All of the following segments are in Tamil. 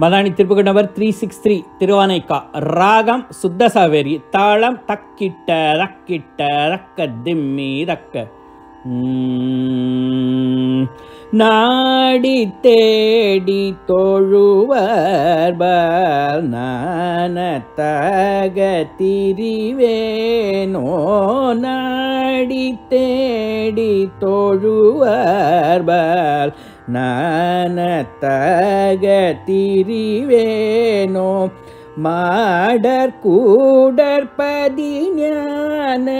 Madani திருப்புக number three six three Thiruvanaikka. ராகம் சுத்த சாவேரி தாளம் தக்கிட்ட ரக்கிட்ட ரக்க திம்மி ரக்க நாடி தேடி தோழுவர் நானத்தக திரிவேனோ நாடி தேடி தோழுவர் நானத்தக திரிவேனோ மாடர் கூடற்பதி ஞான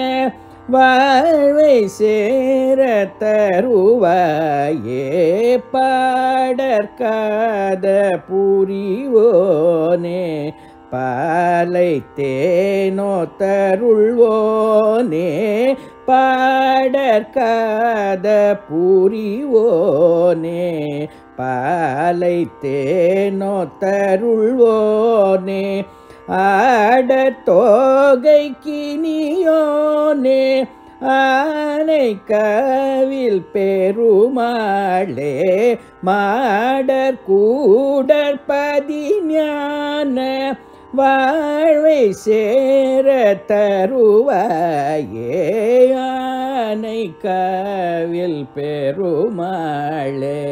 வாழ்வை சேர தருவாயே? பாடற்காத புரிவோனே? பாலை தேனோ தருள்வோனே? பா பாடற்காத பூரிவோனே பாலை தேனோ தருள்வோனே ஆடத் தோகை கினியோனே ஆனை கவில் பெருமாளே மாடர் கூடற்பதி ஞான வாழ்வை சேர தருவாயே. கவில் பெருமாளே.